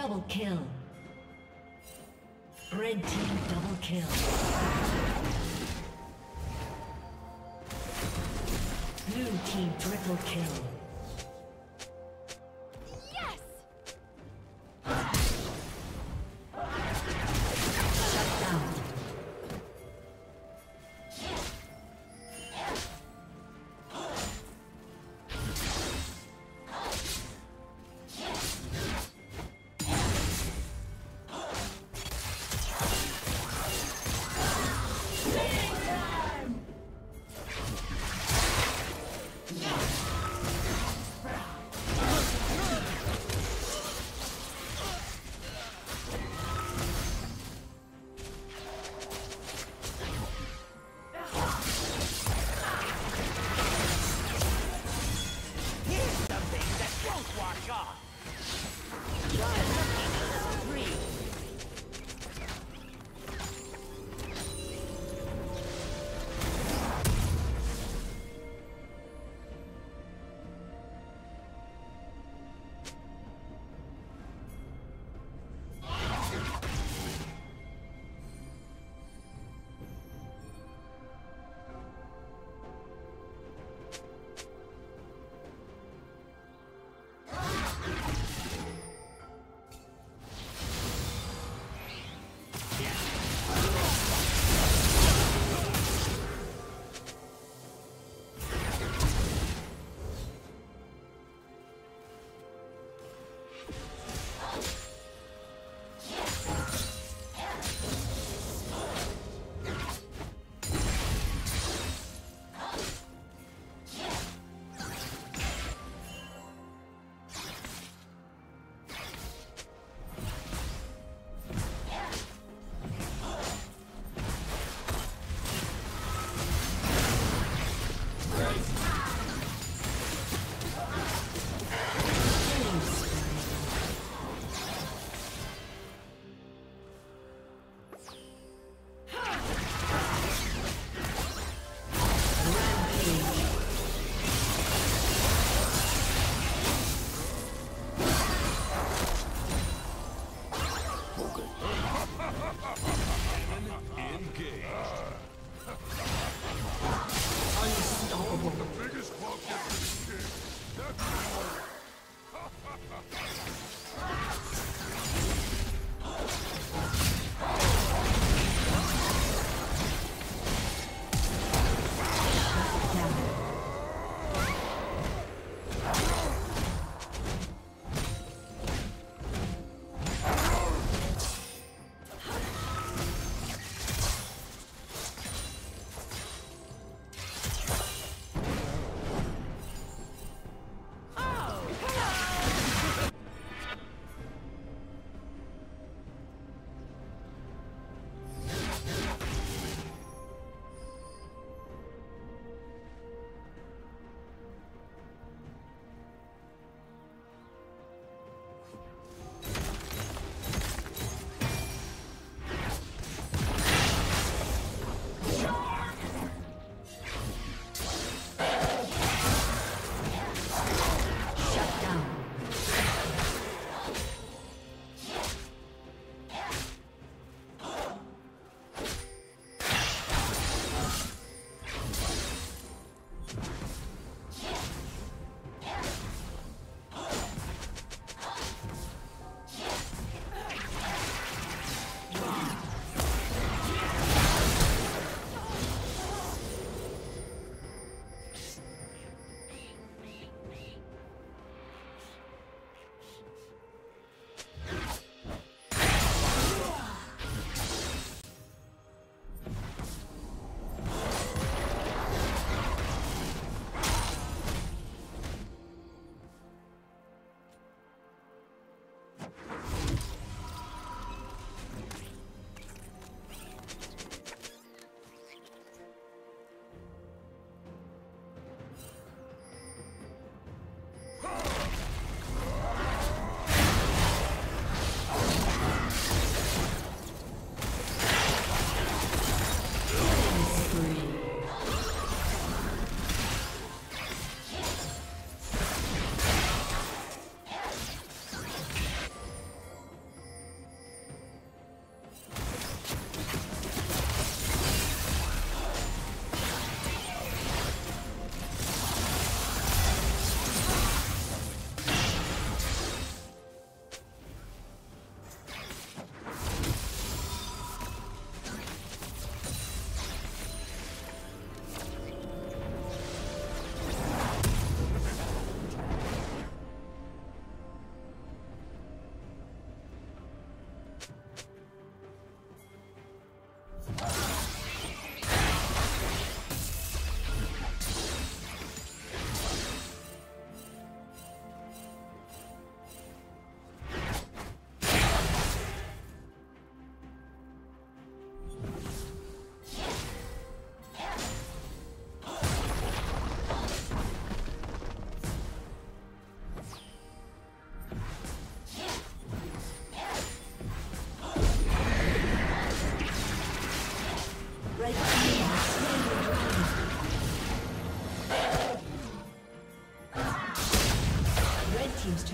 Double kill. Red team double kill. Blue team triple kill.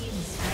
Red